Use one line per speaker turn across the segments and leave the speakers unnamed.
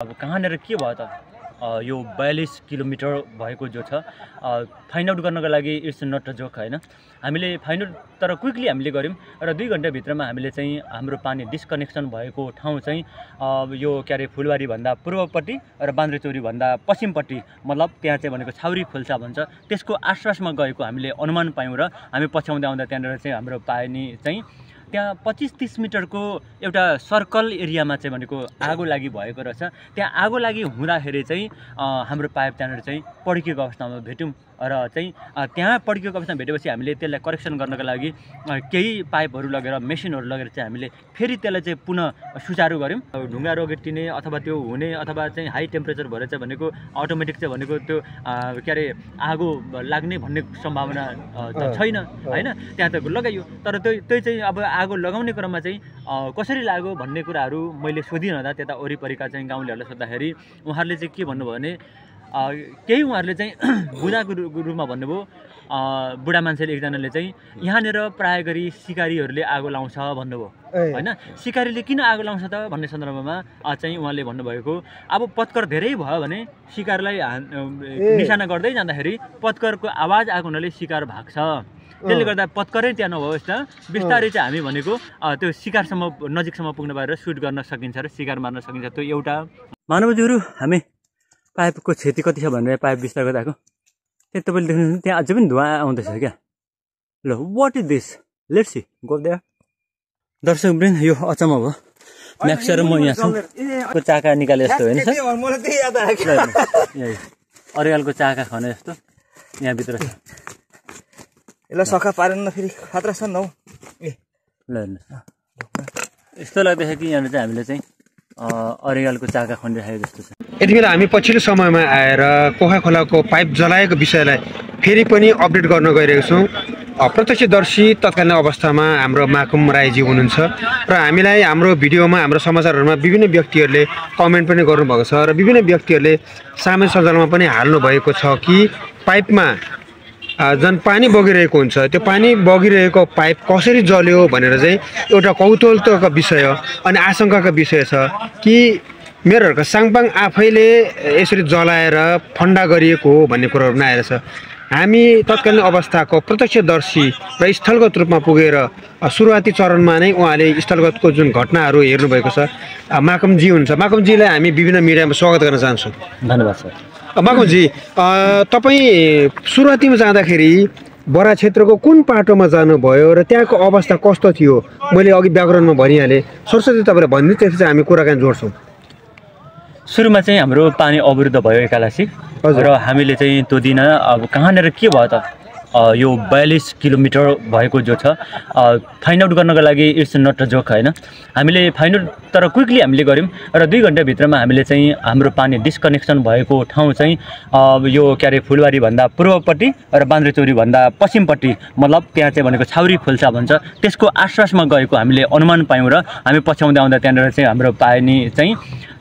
अब कहाँनिर के भयो त? यो बयालिस किलोमिटर भएको जो छ फाइन्ड आउट गर्नको लागि इट्स नट अ जोक होइन? हामीले फाइन्ड आउट तर क्विकली हामीले गऱ्यौँ र दुई घन्टाभित्रमा हामीले चाहिँ हाम्रो पानी डिस्कनेक्सन भएको ठाउँ चाहिँ यो के अरे फुलबारीभन्दा पूर्वपट्टि र बान्द्रेचौरीभन्दा पश्चिमपट्टि मतलब त्यहाँ चाहिँ भनेको छाउरी खोल्सा भन्छ त्यसको आसपासमा गएको हामीले अनुमान पायौँ र हामी पछ्याउँदै आउँदा त्यहाँनिर चाहिँ हाम्रो पानी चाहिँ त्यहाँ पच्चिस तिस मिटरको एउटा सर्कल एरियामा चाहिँ भनेको आगो लागि भएको रहेछ। त्यहाँ आगो लागि हुँदाखेरि चाहिँ हाम्रो पाइप त्यहाँनिर चाहिँ पड्किएको अवस्थामा भेट्यौँ र चाहिँ त्यहाँ पड्किएको अवस्थामा भेटेपछि हामीले त्यसलाई करेक्सन गर्नको लागि केही पाइपहरू लगेर मेसिनहरू लगेर चाहिँ हामीले फेरि त्यसलाई चाहिँ पुनः सुचारू गऱ्यौँ। ढुङ्गा रोगेटिने अथवा त्यो हुने अथवा चाहिँ हाई टेम्परेचर भएर चाहिँ भनेको अटोमेटिक चाहिँ भनेको त्यो के अरे आगो लाग्ने भन्ने सम्भावना त छैन होइन? त्यहाँ त लगाइयो। तर त्यो त्यही चाहिँ अब आगो लगाउने क्रममा चाहिँ कसरी लाग्यो भन्ने कुराहरू मैले सोधिरहँदा त्यता वरिपरिका चाहिँ गाउँलेहरूलाई सोद्धाखेरि उहाँहरूले चाहिँ के भन्नुभयो भने केही उहाँहरूले चाहिँ बुझाको रु- रूपमा भन्नुभयो अ, बुढा मान्छेले एकजनाले चाहिँ यहाँनिर प्राय गरी सिकारीहरूले आगो लाउँछ भन्नुभयो। होइन? सिकारीले किन आगो लाउँछ त भन्ने सन्दर्भमा अ, चाहिँ उहाँले भन्नुभएको अब पत्कर धेरै भयो भने सिकारलाई। निशाना गर्दै जाँदाखेरि पत्करको आवाज आएको हुनाले सिकार भाग्छ। त्यसले गर्दा पत्करै त्यहाँ नभयोस् त बिस्तारै चाहिँ हामी भनेको त्यो सिकारसम्म नजिकसम्म पुग्न पाएर सुट गर्न सकिन्छ र सिकार मार्न सकिन्छ त्यो एउटा। मानवजीहरू हामी पाइपको क्षति कति छ भनेर पाइप बिस्तार गर्दा आएको त्यहाँ तपाईँले देख्नुहुन्छ त्यहाँ अझै पनि धुवा आउँदैछ क्या। ल what is this let's see go there दर्शक वृन्द यो अचम्म भयो। म्याक्स र म यहाँ छौँ। चाका निकाले जस्तो होइन अरियालको चाका खने जस्तो। यहाँभित्र छ।
यसलाई सखा पारेन फेरि। खतरा छ नि हौ। ए।
ल हेर्नुहोस् यस्तो लाग्दैछ कि यहाँनिर चाहिँ हामीले चाहिँ अरियालको चाका खनिराखेको जस्तो छ।
यति बेला हामी पछिल्लो समयमा आएर कोखा खोलाको पाइप जलाएको विषयलाई फेरि पनि अपडेट गर्न गइरहेको छौँ। प्रत्यक्षदर्शी तत्कालीन अवस्थामा हाम्रो माकुम राईजी हुनुहुन्छ र हामीलाई हाम्रो भिडियोमा हाम्रो समाचारहरूमा विभिन्न व्यक्तिहरूले कमेन्ट पनि गर्नुभएको छ र विभिन्न व्यक्तिहरूले सामाजिक सञ्जालमा पनि हाल्नुभएको छ कि पाइपमा जुन पानी बगिरहेको हुन्छ। त्यो पानी बगिरहेको पाइप कसरी जल्यो भनेर चाहिँ एउटा कौतूहलताको विषय अनि आशंकाको विषय छ कि मेरोहरूको साङपाङ आफैले यसरी जलाएर फन्डा गरिएको हो भन्ने कुरोहरू नआएर छ। हामी तत्कालीन अवस्थाको प्रत्यक्षदर्शी र स्थलगत रूपमा पुगेर सुरुवाती चरणमा नै उहाँले स्थलगतको जुन घटनाहरू हेर्नुभएको छ। माकमजी हुन्छ माकमजीलाई हामी विभिन्न मिडियामा स्वागत गर्न चाहन्छौँ।
धन्यवाद सर।
माकुजी तपाईँ सुरुवातीमा जाँदाखेरि बरा क्षेत्रको कुन पाटोमा जानुभयो र त्यहाँको अवस्था कस्तो थियो? मैले अघि व्याकरणमा भनिहालेँ। सरस्वती तपाईँलाई भनिदिनु त्यसपछि हामी कुराकानी जोड्छौँ।
सुरुमा चाहिँ हाम्रो पानी अवरुद्ध भयो एकालासी। र हामीले चाहिँ त्यो दिन अब कहाँनिर के भयो त? यो बयालिस किलोमिटर भएको जो छ फाइन्ड आउट गर्नको लागि इट्स नट अ जोक होइन? हामीले फाइन्ड आउट तर क्विकली हामीले गऱ्यौँ र दुई घन्टाभित्रमा हामीले चाहिँ हाम्रो पानी डिस्कनेक्सन भएको ठाउँ चाहिँ यो के अरे फुलबारीभन्दा पूर्वपट्टि र बान्द्रेचौरीभन्दा पश्चिमपट्टि मतलब त्यहाँ चाहिँ भनेको छाउरी खोल्सा भन्छ त्यसको आसपासमा गएको हामीले अनुमान पायौँ र हामी पछ्याउँदै आउँदा त्यहाँनिर चाहिँ हाम्रो पानी चाहिँ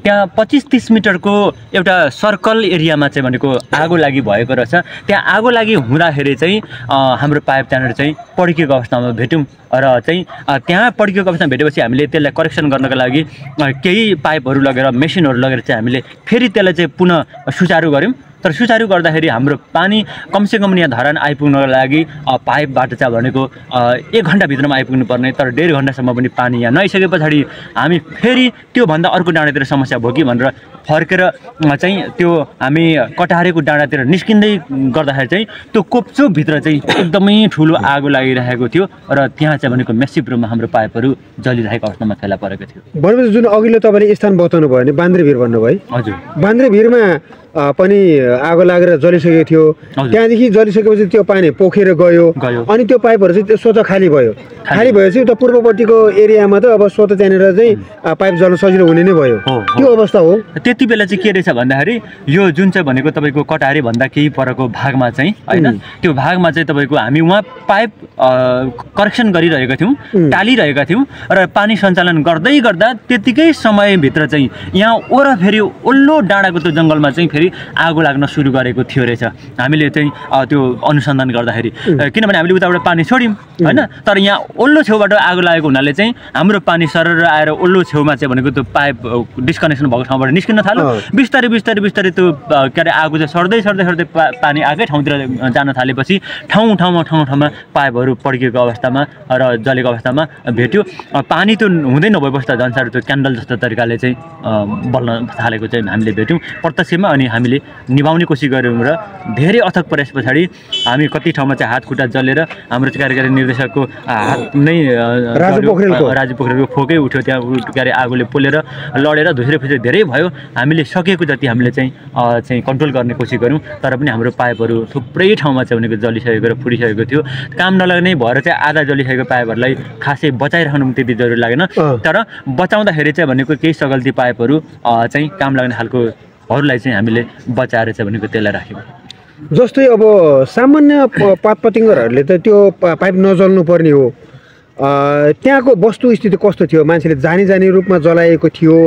त्यहाँ पच्चिस तिस मिटरको एउटा सर्कल एरियामा चाहिँ भनेको आगो लागि भएको रहेछ। त्यहाँ आगो लागि हुँदाखेरि चाहिँ हाम्रो पाइप त्यहाँनिर चाहिँ पड्किएको अवस्थामा भेट्यौँ र चाहिँ त्यहाँ पड्किएको अवस्थामा भेटेपछि हामीले त्यसलाई करेक्सन गर्नको लागि केही पाइपहरू लगेर मेसिनहरू लगेर चाहिँ हामीले फेरि त्यसलाई चाहिँ पुनः सुचारू गऱ्यौँ। तर सुचारू गर्दाखेरि हाम्रो पानी कमसेकम यहाँ धरान आइपुग्नको लागि पाइपबाट चाहिँ भनेको एक घन्टाभित्रमा आइपुग्नु पर्ने तर डेढ घन्टासम्म पनि पानी यहाँ नआइसके पछाडि हामी फेरि त्योभन्दा अर्को डाँडातिर समस्या भयो कि भनेर फर्केर चाहिँ त्यो हामी कटारेको डाँडातिर निस्किँदै गर्दाखेरि चाहिँ त्यो कोप्चोभित्र चाहिँ एकदमै ठुलो आगो लागिरहेको थियो र त्यहाँ चाहिँ भनेको मेसिभ रूपमा हाम्रो पाइपहरू जलिरहेको अवस्थामा फेला परेको थियो।
भनेपछि जुन अघिल्लो तपाईँले स्थान बताउनु भयो भने बान्द्रे भिर भन्नुभयो है?
हजुर।
बान्द्रे भिरमा पनि आगो लागेर जलिसकेको थियो। त्यहाँदेखि जलिसकेपछि त्यो पानी पोखेर गयो। अनि त्यो पाइपहरू चाहिँ त्यो स्वतः खाली भयो। खाली भएपछि उता पूर्वपट्टिको एरियामा त अब स्वतः त्यहाँनिर चाहिँ पाइप जल्न सजिलो हुने नै भयो। त्यो अवस्था हो।
त्यति बेला चाहिँ के रहेछ भन्दाखेरि यो जुन चाहिँ भनेको तपाईँको कटारे भन्दा केही परको भागमा चाहिँ होइन? त्यो भागमा चाहिँ तपाईँको हामी उहाँ पाइप करेक्सन गरिरहेका थियौँ टालिरहेका थियौँ र पानी सञ्चालन गर्दै गर्दा त्यतिकै समयभित्र चाहिँ यहाँ ओर फेरि ओल्लो डाँडाको त्यो जङ्गलमा चाहिँ फेरि आगो लाग्न सुरु गरेको थियो रहेछ। हामीले चाहिँ त्यो अनुसन्धान गर्दाखेरि। किनभने हामीले उताबाट पानी छोड्यौँ होइन? तर यहाँ ओल्लो छेउबाट आगो लागेको हुनाले चाहिँ हाम्रो पानी सरर आएर ओल्लो छेउमा चाहिँ भनेको त्यो पाइप डिस्कनेक्सन भएको ठाउँबाट निस्किन थाल्यो। बिस्तारै बिस्तारै बिस्तारै त्यो के अरे आगो चाहिँ सर्दै सर्दै सर्दै पानी आएकै ठाउँतिर जान थालेपछि ठाउँ ठाउँमा ठाउँ ठाउँमा पाइपहरू पड्किएको अवस्थामा र जलेको अवस्थामा भेट्यो पानी त्यो हुँदै नभएपछि त झन् साह्रो त्यो क्यान्डल जस्तो तरिकाले चाहिँ बल्न थालेको चाहिँ हामीले भेट्यौँ प्रत्यक्षमा अनि हामीले निभाउने कोसिस गऱ्यौँ र धेरै अथक प्रयास पछाडि हामी कति ठाउँमा चाहिँ हात खुट्टा जलेर हाम्रो चाहिँ कार्यकारी निर्देशकको हात नै
राजु। पोखरेलको।
फोकै उठ्यो त्यहाँ के अरे आगोले पोलेर लडेर धुस्रे फुस्रे धेरै भयो हामीले सकेको जति हामीले चाहिँ चाहिँ कन्ट्रोल गर्ने कोसिस गऱ्यौँ तर पनि हाम्रो पाइपहरू थुप्रै ठाउँमा चाहिँ भनेको जलिसकेको र फुटिसकेको थियो। काम नलाग्ने भएर चाहिँ आधा जलिसकेको पाइपहरूलाई खासै बचाइराख्नु पनि त्यति जरुरी लागेन। तर बचाउँदाखेरि चाहिँ भनेको केही सगल्ती पाइपहरू चाहिँ काम लाग्ने खालकोहरूलाई चाहिँ हामीले बचाएर चाहिँ भनेको त्यसलाई राख्यौँ
जस्तै अब सामान्य प- पात पतिङ्गरहरूले त त्यो पाइप नजल्नु पर्ने हो। त्यहाँको वस्तुस्थिति कस्तो थियो? मान्छेले जानी जानी रूपमा जलाएको थियो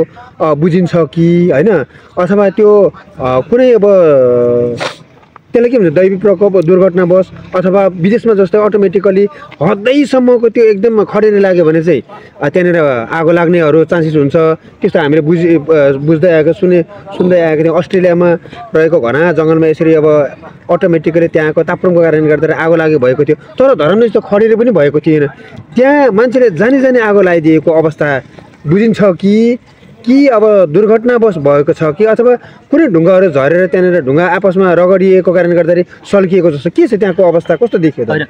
बुझिन्छ कि होइन? अथवा त्यो कुनै अब त्यसलाई के भन्छ दैविक प्रकोप दुर्घटनावश अथवा विदेशमा जस्तै अटोमेटिकली हदैसम्मको त्यो एकदम खडेरी लाग्यो भने चाहिँ त्यहाँनिर आगो लाग्नेहरू चान्सेस हुन्छ। त्यस्तो हामीले बुझि बुझ्दै आएको सुने सुन्दै आएको थियौँ। अस्ट्रेलियामा रहेको घना जङ्गलमा यसरी अब अटोमेटिकली त्यहाँको तापक्रमको कारणले गर्दा आगो लाग्यो भएको थियो। तर धरन यस्तो खडेरी पनि भएको थिएन। त्यहाँ मान्छेले जानी जानी आगो लगाइदिएको अवस्था बुझिन्छ कि कि अब दुर्घटनावश भएको छ कि अथवा कुनै ढुङ्गाहरू झरेर त्यहाँनिर ढुङ्गा आपसमा रगडिएको कारणले गर्दाखेरि सल्किएको जस्तो के छ त्यहाँको अवस्था? कस्तो देखियो
होइन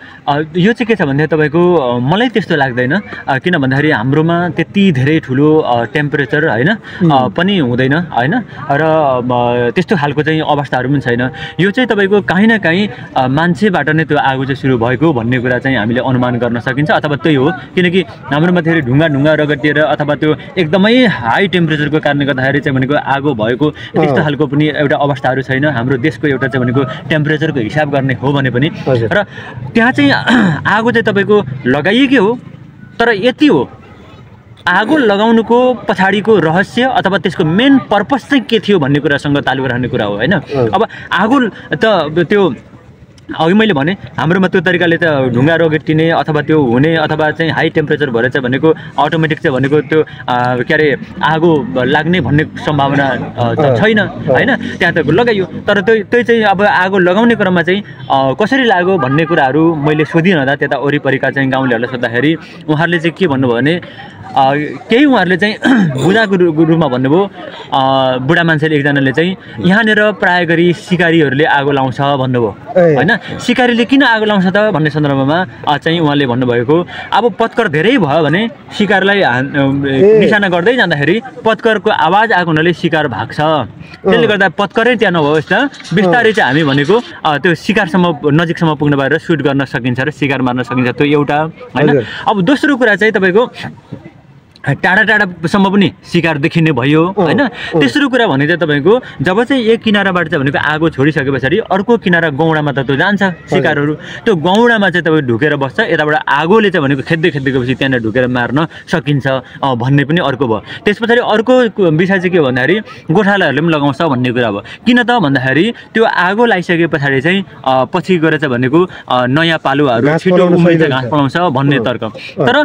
यो चाहिँ के छ भने तपाईँको मलाई त्यस्तो लाग्दैन किन भन्दाखेरि हाम्रोमा त्यति धेरै ठुलो टेम्परेचर होइन पनि हुँदैन होइन र त्यस्तो खालको चाहिँ अवस्थाहरू पनि छैन। यो चाहिँ तपाईँको काहीँ न काहीँ मान्छेबाट नै त्यो आगो चाहिँ सुरु भएको भन्ने कुरा चाहिँ हामीले अनुमान गर्न सकिन्छ अथवा त्यही हो किनकि हाम्रोमा धेरै ढुङ्गा ढुङ्गा रगटिएर अथवा त्यो एकदमै हाई टेम्परेचरको कारणले गर्दाखेरि चाहिँ भनेको आगो भएको त्यस्तो। खालको पनि एउटा अवस्थाहरू छैन। हाम्रो देशको एउटा चाहिँ भनेको टेम्परेचरको हिसाब गर्ने हो भने पनि। र त्यहाँ चाहिँ आगो चाहिँ तपाईँको लगाइएकै हो तर यति हो। आगो लगाउनुको पछाडिको रहस्य अथवा त्यसको मेन पर्पस चाहिँ के थियो भन्ने कुरासँग तालु रहने कुरा हो होइन? अब आगो त त्यो अघि मैले भने हाम्रोमा त्यो तरिकाले त ढुङ्गा रगटिने अथवा त्यो हुने अथवा चाहिँ हाई टेम्परेचर भएर चाहिँ भनेको अटोमेटिक चाहिँ भनेको त्यो के अरे आगो लाग्ने भन्ने सम्भावना त छैन होइन? त्यहाँ त लगाइयो। तर त्यो त्यही चाहिँ अब आगो लगाउने क्रममा चाहिँ कसरी लाग्यो भन्ने कुराहरू मैले सोधिरहँदा त्यता वरिपरिका चाहिँ गाउँलेहरूलाई सोद्धाखेरि उहाँहरूले चाहिँ के भन्नुभयो भने केही उहाँहरूले चाहिँ बुझाको रु- रूपमा भन्नुभयो बुढा मान्छेले एकजनाले चाहिँ यहाँनिर प्राय गरी सिकारीहरूले आगो लाउँछ भन्नुभयो। होइन? सिकारीले किन आगो लाउँछ त भन्ने सन्दर्भमा चाहिँ उहाँले भन्नुभएको अब पत्कर धेरै भयो भने सिकारलाई। निशाना गर्दै जाँदाखेरि पत्करको आवाज आएको हुनाले सिकार भाग्छ त्यसले गर्दा पत्करै त्यहाँ नभयोस् त बिस्तारै चाहिँ हामी भनेको त्यो सिकारसम्म नजिकसम्म पुग्न भएर सुट गर्न सकिन्छ र सिकार मार्न सकिन्छ। त्यो एउटा होइन। अब दोस्रो कुरा चाहिँ तपाईँको टाढा टाढासम्म पनि शिकार देखिने भयो होइन? तेस्रो कुरा भने चाहिँ तपाईँको जब चाहिँ एक किनाराबाट चाहिँ भनेको आगो छोडिसके पछाडि अर्को किनारा गौडामा त त्यो जान्छ शिकारहरू त्यो गौडामा चाहिँ तपाईँ ढुकेर बस्छ यताबाट आगोले चाहिँ भनेको खेद्दै खेद्दै गएपछि त्यहाँनिर ढुकेर मार्न सकिन्छ भन्ने पनि अर्को भयो। त्यस पछाडि अर्को विषय चाहिँ के भन्दाखेरि गोठालाहरूले पनि लगाउँछ भन्ने कुरा भयो। किन त भन्दाखेरि त्यो आगो लगाइसके पछाडि चाहिँ पछि गएर चाहिँ भनेको नयाँ पालुवाहरू छिटो घाँस। पलाउँछ भन्ने तर्क। तर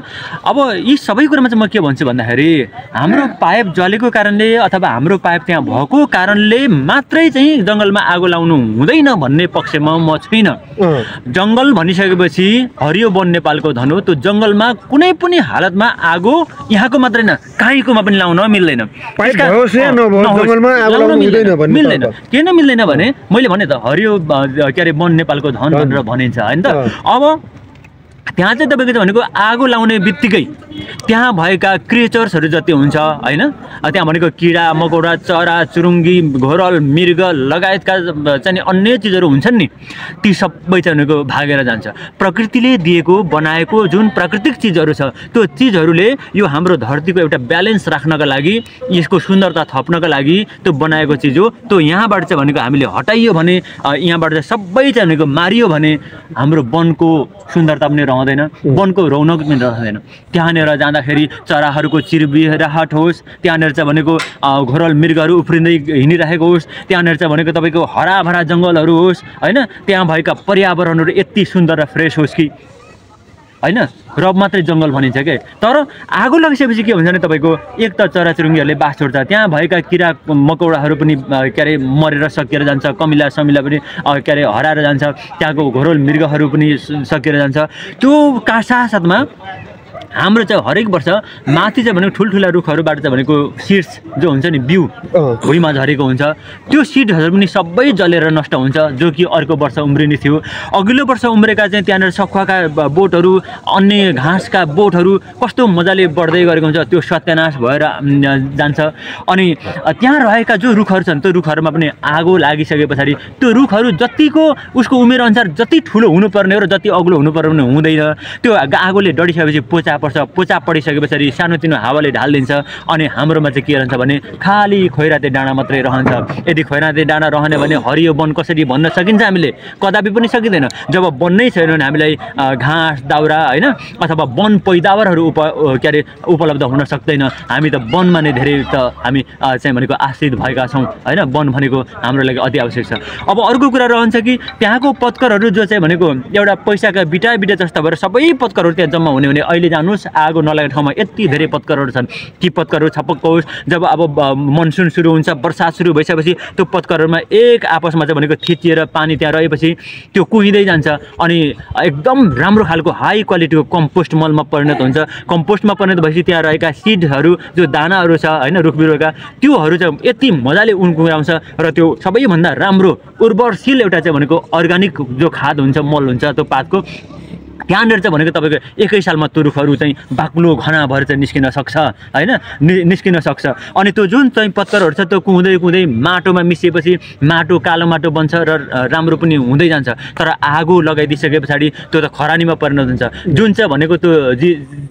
अब यी सबै कुरामा चाहिँ म के भन्छु भन्दाखेरि हाम्रो पाइप जलेको कारणले अथवा हाम्रो पाइप त्यहाँ भएको कारणले मात्रै चाहिँ जङ्गलमा आगो लाउनु हुँदैन भन्ने पक्षमा म
अँ,
जङ्गल भनिसकेपछि हरियो वन नेपालको धन हो त्यो जङ्गलमा कुनै पनि हालतमा आगो यहाँको मात्रै न काहीँकोमा पनि लाउन मिल्दैन। मिल्दैन। किन मिल्दैन भने मैले भने त हरियो के अरे वन नेपालको धन। भनेर भनिन्छ होइन त। अब त्यहाँ चाहिँ तपाईँको भनेको आगो लाउने बित्तिकै त्यहाँ भएका क्रिएचर्सहरू जति हुन्छ होइन? त्यहाँ भनेको किरा मकौडा चरा चुरुङ्गी घोरल मृग लगायतका चाहिँ अन्य चिजहरू हुन्छन् नि ती सबै चाहिँ भनेको भागेर जान्छ। प्रकृतिले दिएको बनाएको जुन प्राकृतिक चिजहरू छ त्यो चिजहरूले यो हाम्रो धरतीको एउटा ब्यालेन्स राख्नका लागि यसको सुन्दरता थप्नका लागि त्यो बनाएको चिज हो। त्यो यहाँबाट चाहिँ भनेको हामीले हटाइयो भने यहाँबाट चाहिँ सबै चाहिँ भनेको मारियो भने हाम्रो वनको सुन्दरता पनि रहँदैन वनको रौनक पनि रहँदैन। त्यहाँनिर जाँदाखेरि चराहरूको चिरबिराहट होस्। त्यहाँनिर चाहिँ भनेको घोरल मृगहरू उफ्रिँदै हिँडिरहेको होस्। त्यहाँनिर चाहिँ भनेको तपाईँको हराभरा जङ्गलहरू होस् होइन? त्यहाँ भएका पर्यावरणहरू यति सुन्दर र फ्रेस होस् कि होइन? रब मात्रै जङ्गल भनिन्छ क्या तर आगो लागिसकेपछि के हुन्छ भने तपाईँको एक त चराचुरुङ्गीहरूले बास छोड्छ। त्यहाँ भएका किरा मकौडाहरू पनि के अरे मरेर सकिएर जान्छ। कमिला समिला पनि के अरे हराएर जान्छ। त्यहाँको घोरोल मृगहरू पनि सकिएर जान्छ। त्यो का साथसाथमा हाम्रो चाहिँ हरेक वर्ष माथि चाहिँ भनेको ठुल्ठुला रुखहरूबाट चाहिँ भनेको सिड्स जो हुन्छ नि बिउ। भुइँमा झरेको हुन्छ। त्यो सिडहरू पनि सबै जलेर नष्ट हुन्छ जो कि अर्को वर्ष उम्रिने थियो। अघिल्लो वर्ष उम्रेका चाहिँ त्यहाँनिर सखुवाका बोटहरू अन्य घाँसका बोटहरू कस्तो मजाले बढ्दै गरेको हुन्छ त्यो सत्यानाश भएर जान्छ। अनि त्यहाँ रहेका जो रुखहरू छन् त्यो रुखहरूमा पनि आगो लागिसके पछाडि त्यो रुखहरू जतिको उसको उमेर अनुसार जति ठुलो हुनुपर्ने हो र जति अग्लो हुनुपर्ने हुँदैन त्यो आगोले डढिसकेपछि पोचा पर्छ। पोचा पडिसके पछाडि सानोतिनो हावाले ढालिदिन्छ अनि हाम्रोमा चाहिँ के रहन्छ भने खालि खोइराते डाँडा मात्रै रहन्छ। यदि खोइराते डाँडा रहने भने हरियो वन कसरी भन्न सकिन्छ हामीले? कदापि पनि सकिँदैन। जब वन नै छैन भने हामीलाई घाँस दाउरा होइन अथवा वन पैदावारहरू उप के अरे उपलब्ध हुन सक्दैन। हामी त वनमा नै धेरै त हामी चाहिँ भनेको आश्रित भएका छौँ होइन वन भनेको हाम्रो लागि अति आवश्यक छ। अब अर्को कुरा रहन्छ कि त्यहाँको पत्करहरू जो चाहिँ भनेको एउटा पैसाका बिटा बिटा जस्ता भएर सबै पत्करहरू त्यहाँ जम्मा हुने भने अहिले जानुहोस् आगो नलागेको ठाउँमा यति धेरै पत्करहरू छन्। ती पत्करहरू छपक्क जब अब मनसुन सुरु हुन्छ बर्सात सुरु भइसकेपछि त्यो पत्करहरूमा एक आपसमा चाहिँ भनेको थिचिएर पानी त्यहाँ रहेपछि त्यो कुहिँदै जान्छ। अनि एकदम राम्रो खालको हाई क्वालिटीको कम्पोस्ट मलमा परिणत हुन्छ। कम्पोस्टमा परिणत भएपछि त्यहाँ रहेका सिडहरू जो दानाहरू छ होइन रुख बिरुवाका त्योहरू चाहिँ यति मजाले उन्कुराउँछ र त्यो सबैभन्दा राम्रो उर्वरशील एउटा चाहिँ भनेको अर्ग्यानिक जो खाद हुन्छ मल हुन्छ त्यो पातको त्यहाँनिर चाहिँ भनेको तपाईँको एकै सालमा त्यो रुखहरू चाहिँ बाक्लो घना भएर चाहिँ निस्किन सक्छ होइन? नि निस्किन सक्छ। अनि त्यो जुन चाहिँ पत्करहरू छ त्यो कुहुँदै कुहुँदै माटोमा मिसिएपछि माटो कालो माटो बन्छ र राम्रो पनि हुँदै जान्छ। तर आगो लगाइदिइसके पछाडि त्यो त खरानीमा परिणत हुन्छ। जुन चाहिँ भनेको त्यो जि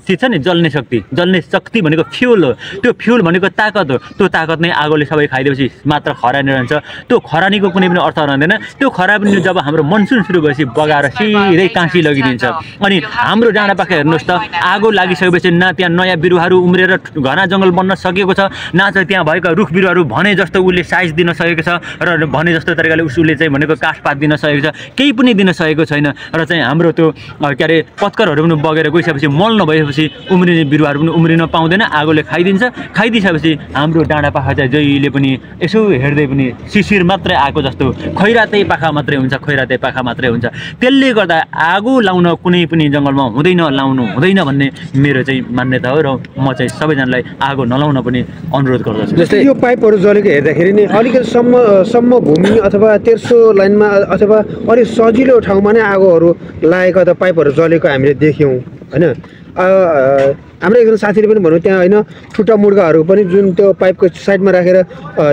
चिज छ नि जल्ने शक्ति जल्ने शक्ति भनेको फ्युल हो। त्यो फ्युल भनेको ताकत हो। त्यो ताकत नै आगोले सबै खाइदिएपछि मात्र खरानी रहन्छ। त्यो खरानीको कुनै पनि अर्थ रहँदैन। त्यो खरानी जब हाम्रो मनसुन सुरु भएपछि बगाएर सिधै काँसी लगिदिन्छ। अनि हाम्रो डाँडा पाखा हेर्नुहोस् त आगो लागिसकेपछि न त्यहाँ नयाँ बिरुवाहरू उम्रेर घना जङ्गल बन्न सकेको छ न चाहिँ त्यहाँ भएका रुख बिरुवाहरू भने जस्तो उसले साइज दिन सकेको छ र भने जस्तो तरिकाले उसले चाहिँ भनेको काठपात दिन सकेको छ केही पनि दिन सकेको छैन र चाहिँ हाम्रो त्यो के अरे पत्करहरू पनि बगेर गइसकेपछि मल नभएपछि उम्रिने बिरुवाहरू पनि उम्रिन पाउँदैन आगोले खाइदिन्छ खाइदिइसकेपछि हाम्रो डाँडा पाखा चाहिँ जहिले पनि यसो हेर्दै पनि शिशिर मात्रै आएको जस्तो खैरातै पाखा मात्रै हुन्छ खैरातै पाखा मात्रै हुन्छ। त्यसले गर्दा आगो लाउन कुनै पनि जङ्गलमा हुँदैन लाउनु हुँदैन भन्ने मेरो चाहिँ मान्यता हो र म चाहिँ सबैजनालाई आगो नलाउन पनि अनुरोध गर्दछु।
जस्तै यो पाइपहरू जलेको हेर्दाखेरि नि अलिकति सम्म सम्म भूमि अथवा तेर्सो लाइनमा अथवा अलिक सजिलो ठाउँमा नै आगोहरू लागेको अथवा पाइपहरू जलेको हामीले देख्यौँ होइन? हाम्रो एकजना साथीले पनि भनौँ त्यहाँ होइन ठुटा मुर्गाहरू पनि जुन त्यो पाइपको साइडमा राखेर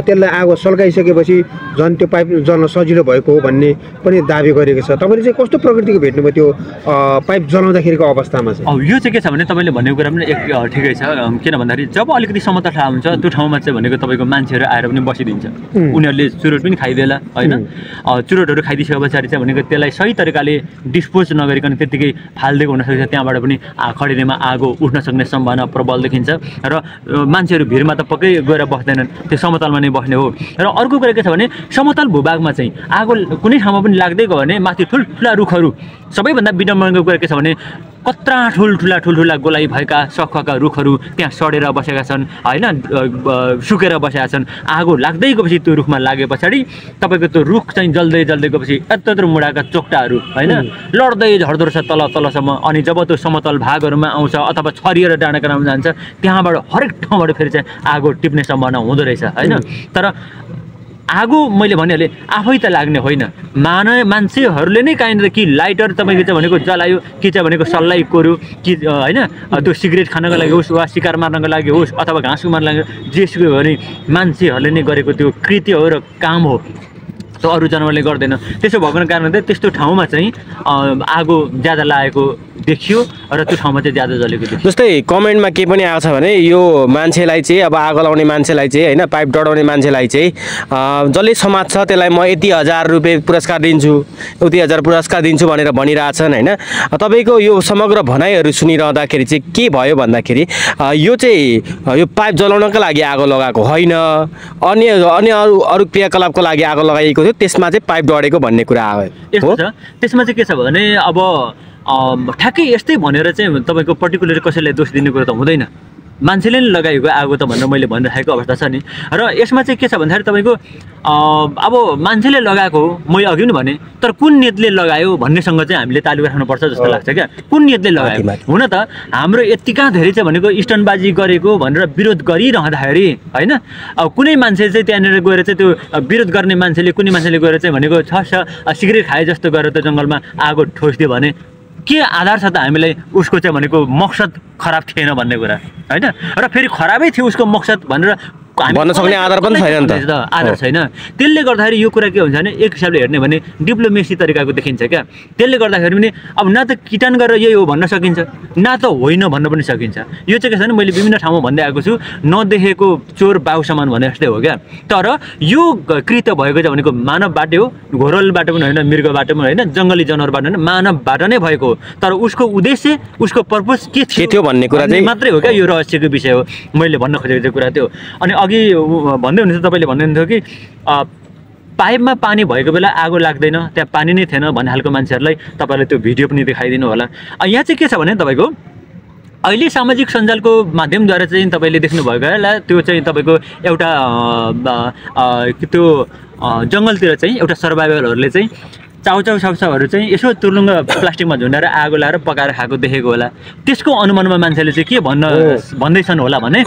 त्यसलाई आगो सल्काइसकेपछि झन् त्यो पाइप जल्न सजिलो भएको हो भन्ने पनि दाबी गरेको छ। तपाईँले चाहिँ कस्तो प्रकृतिको भेट्नुभयो त्यो पाइप जलाउँदाखेरिको अवस्थामा चाहिँ?
यो चाहिँ के छ भने तपाईँले भनेको कुरा पनि एक ठिकै छ। किन भन्दाखेरि जब अलिकति समतल ठाउँ हुन्छ त्यो ठाउँमा चाहिँ भनेको तपाईँको मान्छेहरू आएर पनि बसिदिन्छ. उनीहरूले चुरोट पनि खाइदिएला होइन? चुरोटहरू खाइदिइसके पछाडि चाहिँ भनेको त्यसलाई सही तरिकाले डिस्पोज नगरिकन त्यत्तिकै फालिदिएको हुनसक्छ त्यहाँबाट पनि खडेरीमा आगो उठ्न सक्ने सम्भावना प्रबल देखिन्छ। र मान्छेहरू भिडमा त पक्कै गएर बस्दैनन्। त्यो समतलमा नै बस्ने हो। र अर्को कुरा के छ भने समतल भूभागमा चाहिँ आगो कुनै ठाउँमा पनि लाग्दै गयो भने माथि ठुल्ठुला रुखहरू सबैभन्दा विडम्बनाको कुरा के छ भने कत्रा ठुल्ठुला ठुल्ठुला गोलाइ भएका सखुवाका रुखहरू त्यहाँ सडेर बसेका छन् होइन सुकेर बसेका छन्। आगो लाग्दै गएपछि त्यो रुखमा लागे पछाडि तपाईँको त्यो रुख चाहिँ जल्दै जल्दै गएपछि यत्रो यत्रो मुढाका चोक्टाहरू होइन लड्दै झर्दो रहेछ तल तलसम्म। अनि जब त्यो समतल भागहरूमा आउँछ अथवा छरिएर डाँडाकाँडामा जान्छ त्यहाँबाट हरेक ठाउँबाट फेरि चाहिँ आगो टिप्ने सम्भावना हुँदो रहेछ होइन। तर आगो मैले भनिहालेँ आफै त लाग्ने होइन। मान मान्छेहरूले नै काहीँनिर कि लाइटर तपाईँको चाहिँ भनेको जलायो कि चाहिँ भनेको सल्लाइ कोर्यो कि होइन त्यो सिगरेट खानको लागि होस् वा शिकार मार्नको लागि होस् अथवा घाँस मार्नको लागि जेसुकै भने मान्छेहरूले नै गरेको त्यो कृत्य हो र काम हो। त्यो अरू जनावरले गर्दैन। त्यसो भएको कारणले त्यस्तो ठाउँमा चाहिँ आगो ज्यादा लागेको देखियो र त्यो ठाउँमा चाहिँ ज्यादा जलेको देखियो।
जस्तै कमेन्टमा के पनि आएको छ भने यो मान्छेलाई चाहिँ अब आगो लाउने मान्छेलाई चाहिँ होइन पाइप डढाउने मान्छेलाई चाहिँ जसले समाज छ त्यसलाई म यति हजार रुपियाँ पुरस्कार दिन्छु यति हजार पुरस्कार दिन्छु भनेर भनिरहेछन् होइन। तपाईँको यो समग्र भनाइहरू सुनिरहँदाखेरि चाहिँ के भयो भन्दाखेरि यो चाहिँ यो पाइप जलाउनको लागि आगो लगाएको होइन अन्य अन्य अरू अरू क्रियाकलापको लागि आगो लगाइएको थियो। त्यसमा चाहिँ पाइप डढेको भन्ने कुरा आयो
यस्तो छ। त्यसमा चाहिँ के छ भने अब ठ्याक्कै यस्तै भनेर चाहिँ तपाईँको पर्टिकुलर कसैलाई दोष दिने कुरो त हुँदैन। मान्छेले नै लगाएको आगो त भनेर मैले भनिराखेको अवस्था छ नि। र यसमा चाहिँ के छ भन्दाखेरि तपाईँको अब मान्छेले लगाएको हो मैले अघि पनि भने तर कुन नेतले लगायो भन्नेसँग चाहिँ हामीले तालु राख्नुपर्छ जस्तो लाग्छ क्या। कुन नेतले लगायो। हुन त हाम्रो यत्तिका धेरै चाहिँ भनेको स्टनबाजी गरेको भनेर विरोध गरिरहँदाखेरि होइन? अब कुनै मान्छे चाहिँ त्यहाँनिर गएर चाहिँ त्यो विरोध गर्ने मान्छेले कुनै मान्छेले गएर चाहिँ भनेको छ सिगरेट खाए जस्तो गरेर त जङ्गलमा आगो ठोसिदियो भने के आधार छ त हामीलाई उसको चाहिँ भनेको मकसद खराब थिएन भन्ने कुरा? होइन? र फेरि खराबै थियो उसको मकसद भनेर
भन्न सक्ने आधार पनि छैन नि त।
आधार। छैन। त्यसले गर्दाखेरि यो कुरा के हुन्छ भने एक हिसाबले हेर्ने भने डिप्लोमेसी तरिकाको देखिन्छ क्या। त्यसले गर्दाखेरि पनि अब न त किटान गरेर यही हो भन्न सकिन्छ न त होइन भन्न पनि सकिन्छ। यो चाहिँ के छ भने मैले विभिन्न ठाउँमा भन्दै आएको छु नदेखेको चोर बाउ समान भने जस्तै हो क्या। तर यो कृत्य भएको चाहिँ भनेको मानवबाट हो घोरलबाट पनि होइन मृगबाट पनि होइन जङ्गली जनावरबाट होइन मानवबाट नै भएको हो। तर उसको उद्देश्य उसको पर्पज के
के थियो भन्ने कुरा चाहिँ-
मात्रै हो क्या यो रहस्यको विषय हो। मैले भन्न खोजेको चाहिँ कुरा त्यो अनि अघि भन्दै हुनुहुन्थ्यो तपाईँले भन्दै हुन्थ्यो कि पाइपमा पानी भएको बेला आगो लाग्दैन त्यहाँ पानी नै थिएन भन्ने खालको मान्छेहरूलाई तपाईँलाई त्यो भिडियो पनि देखाइदिनु होला। यहाँ चाहिँ के छ भने तपाईँको अहिले सामाजिक सञ्जालको माध्यमद्वारा चाहिँ तपाईँले देख्नुभएको होला त्यो चाहिँ तपाईँको एउटा त्यो जङ्गलतिर चाहिँ एउटा सर्भाइभलहरूले चाहिँ चाउचाउ साउचाउहरू चाहिँ यसो तुर्लुङ्ग प्लास्टिकमा झुन्डाएर आगो लाएर पकाएर खाएको देखेको होला। त्यसको अनुमानमा मान्छेले चाहिँ के भन्न भन्दैछन् होला भने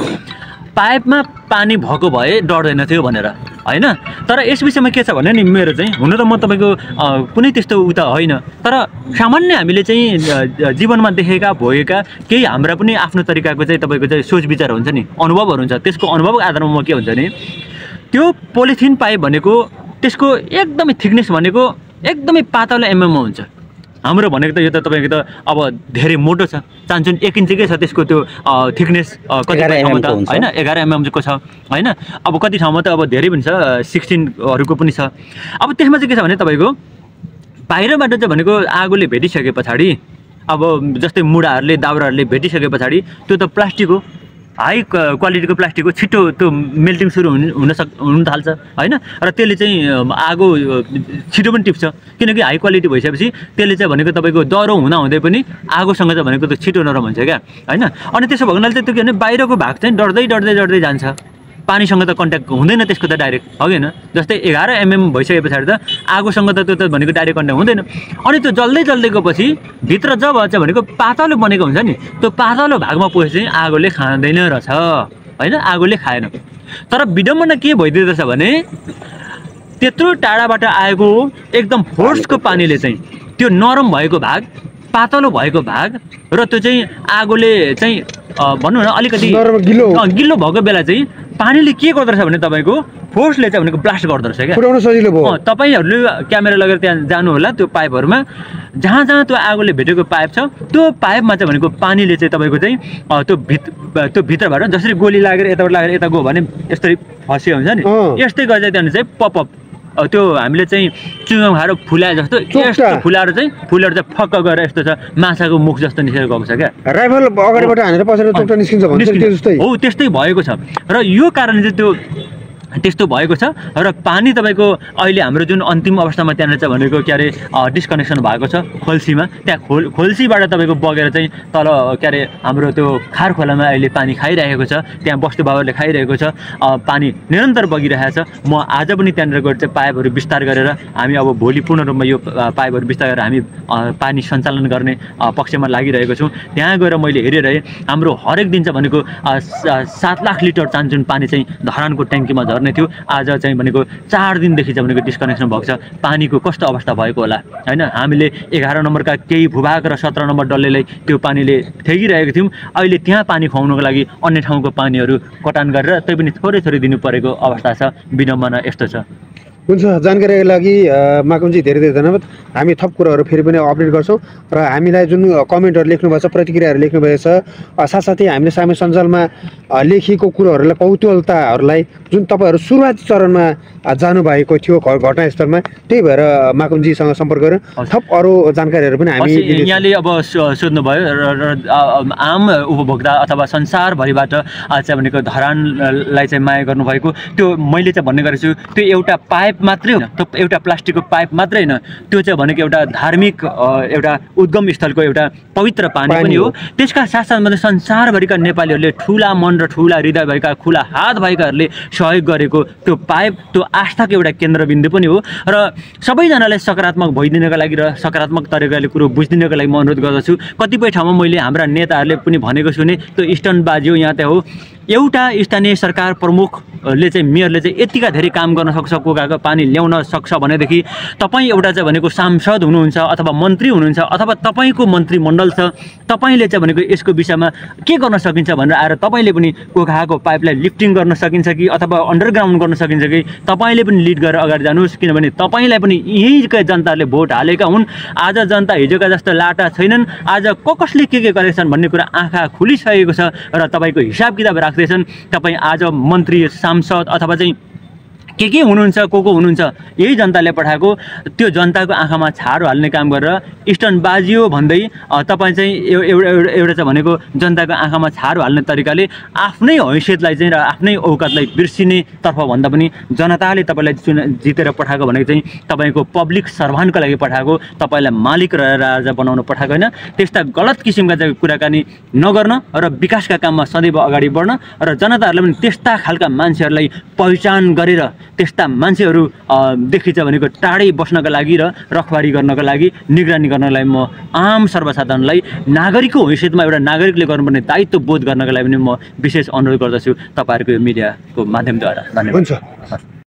पाइपमा पानी भएको भए डढ्दैन थियो भनेर होइन? तर यस विषयमा के छ भने नि मेरो चाहिँ हुन त म तपाईँको कुनै त्यस्तो उता होइन। तर सामान्य हामीले चाहिँ जीवनमा देखेका भोगेका केही हाम्रा पनि आफ्नो तरिकाको चाहिँ तपाईँको चाहिँ सोच विचार हुन्छ नि अनुभवहरू हुन्छ। त्यसको अनुभवको आधारमा म के हुन्छ नि त्यो पोलिथिन पाइप भनेको त्यसको एकदमै थिकनेस भनेको एकदमै पातलो एमएममा हुन्छ। हाम्रो भनेको त यो त तपाईँको त अब धेरै मोटो छ। चान्चुन एक इन्चकै छ त्यसको त्यो थिकनेस कति
11
ठाउँमा त। होइन एघार एमएमको छ होइन। अब कति ठाउँमा त अब धेरै पनि छ सिक्सटिनहरूको पनि छ। अब त्यसमा चाहिँ के छ भने तपाईँको बाहिरबाट चाहिँ भनेको आगोले भेटिसके पछाडि अब जस्तै मुढाहरूले दाउराहरूले भेटिसके पछाडि त्यो त प्लास्टिक हो। हाई क्वालिटीको प्लास्टिक हो छिटो त्यो मेल्टिङ सुरु हुन हुन सक् हुन थाल्छ होइन? र त्यसले चाहिँ आगो छिटो पनि टिप्छ। किनकि हाई क्वालिटी भइसकेपछि त्यसले चाहिँ भनेको तपाईँको डह्रो हुँदै पनि आगोसँग चाहिँ भनेको त्यो छिटो नरम हुन्छ क्या होइन? अनि त्यसो भएको हुनाले चाहिँ त्यो के भने बाहिरको भाग चाहिँ डढ्दै डढ्दै डढ्दै जान्छ। पानीसँग त कन्ट्याक्ट हुँदैन त्यसको त डाइरेक्ट हो कि होइन? जस्तै एघार एमएम भइसके पछाडि त आगोसँग त त्यो त भनेको डाइरेक्ट कन्ट्याक्ट हुँदैन। अनि त्यो जल्दै जल्दै गएपछि भित्र जब चाहिँ भनेको पातलो बनेको हुन्छ नि त्यो पातलो भागमा चाहिँ आगोले खाँदैन रहेछ होइन? आगोले खाएन। तर विडम्बना के भइदिँदछ भने त्यत्रो टाढाबाट आएको एकदम फोर्सको पानीले चाहिँ त्यो नरम भएको भाग पातलो भएको भाग र त्यो चाहिँ आगोले चाहिँ भनौँ न अलिकति
गिलो।
गिलो भएको बेला चाहिँ पानीले के गर्दो रहेछ भने तपाईँको फोर्सले चाहिँ भनेको ब्लास्ट गर्दो रहेछ क्या।
फुटाउन सजिलो भयो।
तपाईँहरूले क्यामेरा लगेर त्यहाँ जानु होला त्यो पाइपहरूमा। जहाँ जहाँ त्यो आगोले भेटेको पाइप छ त्यो पाइपमा चाहिँ भनेको पानीले चाहिँ तपाईँको चाहिँ त्यो भित त्यो भित्रबाट जसरी गोली लागेर यताबाट लागेर यता गयो भने यसरी फसियो हुन्छ नि। यस्तै गर्दै त्यहाँदेखि चाहिँ पपअप त्यो हामीले चाहिँ चुङ्गम खाएर फुलाए जस्तो। यस्तो फुलाएर चाहिँ फुलेर चाहिँ फक्क गरेर यस्तो छ माछाको मुख जस्तो निस्केर गएको छ क्या।
राइफल अगाडिबाट हानेर पछाडि निस्किन्छ
हो त्यस्तै भएको छ। र यो कारणले चाहिँ त्यो त्यस्तो भएको छ र पानी तपाईँको अहिले हाम्रो जुन अन्तिम अवस्थामा त्यहाँनिर चाहिँ भनेको के अरे डिस्कनेक्सन भएको छ खोल्सीमा। त्यहाँ खोल खोल्सीबाट तपाईँको बगेर चाहिँ तल के अरे हाम्रो त्यो खार खोलामा अहिले पानी खाइरहेको छ। त्यहाँ बस्तु बाबुहरूले खाइरहेको छ। पानी निरन्तर बगिरहेको छ। म आज पनि त्यहाँनिर गएर चाहिँ पाइपहरू विस्तार गरेर हामी अब भोलि पूर्ण रूपमा यो पाइपहरू विस्तार गरेर हामी पानी सञ्चालन गर्ने पक्षमा लागिरहेको छौँ। त्यहाँ गएर मैले हेरिरहेँ हाम्रो हरेक दिन चाहिँ भनेको सात लाख लिटर चान्चुन पानी चाहिँ धरानको ट्याङ्कीमा झर्ने थियो। आज चाहिँ भनेको चार दिनदेखि चाहिँ भनेको डिस्कनेक्सन भएको छ। पानीको कस्तो अवस्था भएको होला। होइन? हामीले एघार नम्बरका केही भूभाग र सत्र नम्बर डल्लेलाई त्यो पानीले ठेगिरहेको थियौँ। अहिले त्यहाँ पानी खुवाउनुको लागि अन्य ठाउँको पानीहरू कटान गरेर तै पनि थोरै थोरै दिनु परेको अवस्था छ। विडम्बना यस्तो छ।
हुन्छ जानकारीको लागि माकुमजी धेरै धेरै धन्यवाद हामी थप कुराहरू फेरि पनि अपडेट गर्छौँ र हामीलाई जुन कमेन्टहरू लेख्नुभएको छ प्रतिक्रियाहरू लेख्नुभएको छ साथसाथै हामीले सामाजिक सञ्जालमा लेखिएको कुरोहरूलाई कौतूहलताहरूलाई जुन तपाईँहरू सुरुवाती चरणमा जानुभएको थियो घटनास्थलमा त्यही भएर माकुमजीसँग सम्पर्क गरेर। थप अरू जानकारीहरू पनि हामी।
यहाँले अब सोध्नुभयो र आम उपभोक्ता अथवा संसारभरिबाट अ, चाहिँ भनेको धरानलाई चाहिँ माया गर्नुभएको त्यो मैले चाहिँ भन्ने गरेको छु त्यो एउटा पाइप पाइप मात्रै होइन त्यो एउटा प्लास्टिकको पाइप मात्रै होइन। त्यो चाहिँ भनेको एउटा धार्मिक एउटा उद्गम स्थलको एउटा पवित्र पानी
पानी हो।
त्यसका साथसाथमा चाहिँ संसारभरिका नेपालीहरूले ठुला मन र ठुला हृदय भएका खुला हात भएकाहरूले सहयोग गरेको त्यो पाइप त्यो आस्थाको एउटा केन्द्रबिन्दु पनि हो। र सबैजनालाई सकारात्मक भइदिनको लागि र सकारात्मक तरिकाले कुरो बुझिदिनको लागि म अनुरोध गर्दछु। कतिपय ठाउँमा मैले हाम्रा नेताहरूले पनि भनेको छु नि त्यो स्टन्टबाजी हो यहाँ त्यहाँ हो। एउटा स्थानीय सरकार प्रमुखले चाहिँ मेयरले चाहिँ यतिका धेरै काम गर्न सक्छ कोकाको पानी ल्याउन सक्छ भनेदेखि तपाईँ एउटा चाहिँ भनेको सांसद हुनुहुन्छ अथवा मन्त्री हुनुहुन्छ अथवा तपाईँको मन्त्रीमण्डल छ तपाईँले चाहिँ भनेको यसको विषयमा के गर्न सकिन्छ भनेर आएर तपाईँले पनि कोकाको पाइपलाई लिफ्टिङ गर्न सकिन्छ कि अथवा अन्डरग्राउन्ड गर्न सकिन्छ कि तपाईँले पनि लिड गरेर अगाडि जानुहोस् किनभने तपाईँलाई पनि यहीँकै जनताले भोट हालेका हुन्। आज जनता हिजोका जस्तो लाटा छैनन् आज को कसले के के गरेछन् भन्ने कुरा आँखा खुलिसकेको छ र तपाईँको हिसाब किताब राख्दैछन् तपाईँ आज मन्त्री सांसद अथवा चाहिँ के के हुनुहुन्छ को को हुनुहुन्छ यही जनताले पठाएको। त्यो जनताको आँखामा छारो हाल्ने काम गरेर स्टन्टबाजी हो भन्दै तपाईँ चाहिँ एउ- एउटा एउटा एउटा चाहिँ भनेको जनताको आँखामा छारो हाल्ने तरिकाले आफ्नै हैसियतलाई चाहिँ र आफ्नै औकातलाई बिर्सिने तर्फ भन्दा पनि जनताले तपाईँलाई चुन जितेर पठाएको भनेको चाहिँ तपाईँको पब्लिक सर्भान्टको लागि पठाएको तपाईँलाई मालिक र राजा बनाउन पठाएको होइन। त्यस्ता गलत किसिमका चाहिँ कुराकानी नगर्न र विकासका काममा सदैव अगाडि बढ्न र जनताहरूले पनि त्यस्ता खालका मान्छेहरूलाई पहिचान गरेर त्यस्ता मान्छेहरू अ, देखि चाहिँ भनेको टाढै बस्नका लागि र रखवारी गर्नको लागि निगरानी गर्नको लागि म आम सर्वसाधारणलाई नागरिकको हैसियतमा एउटा नागरिकले गर्नुपर्ने दायित्व बोध गर्नको लागि पनि म विशेष अनुरोध गर्दछु तपाईँहरूको यो मिडियाको माध्यमद्वारा। धन्यवाद।
हुन्छ।